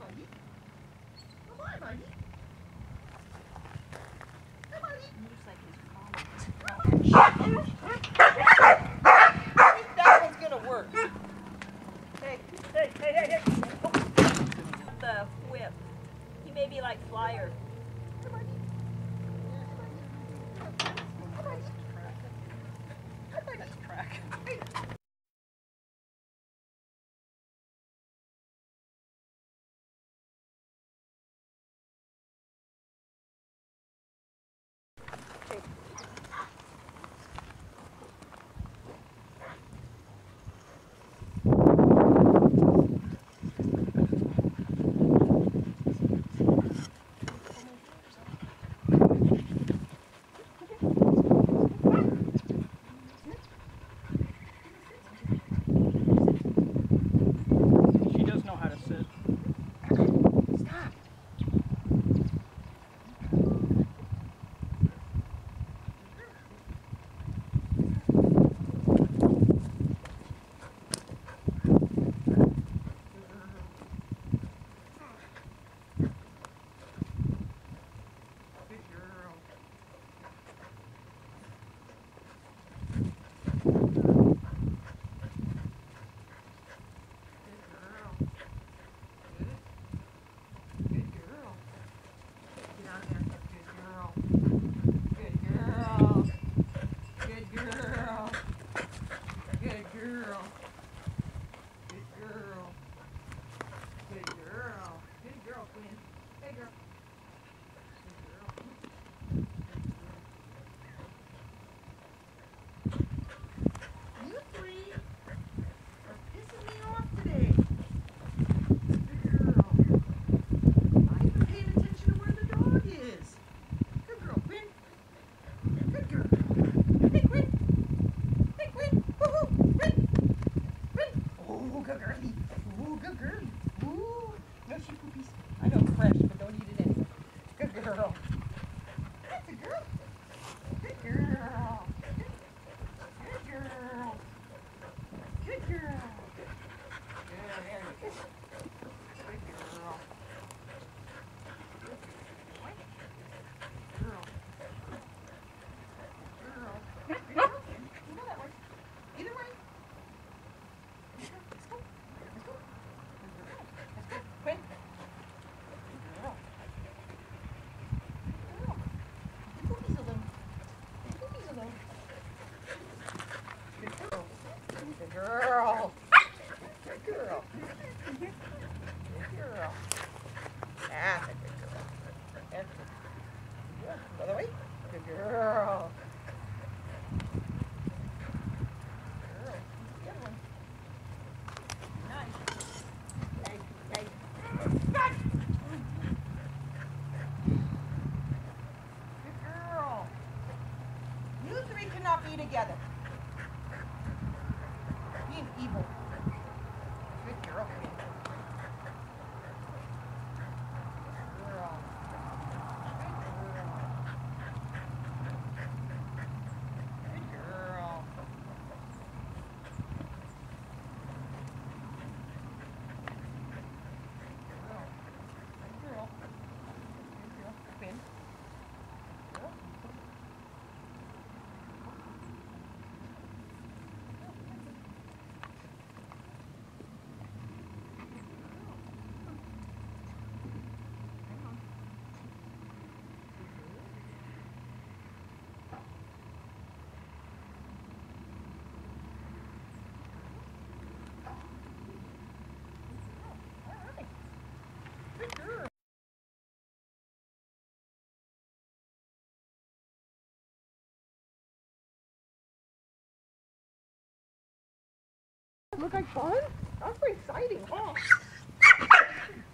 buddy. Come on, buddy. Come on, buddy. Moves like his that one's gonna work. Hey, hey, hey, hey, hey. The whip. He may be like Flyer. sounds like fun? That's pretty exciting, huh?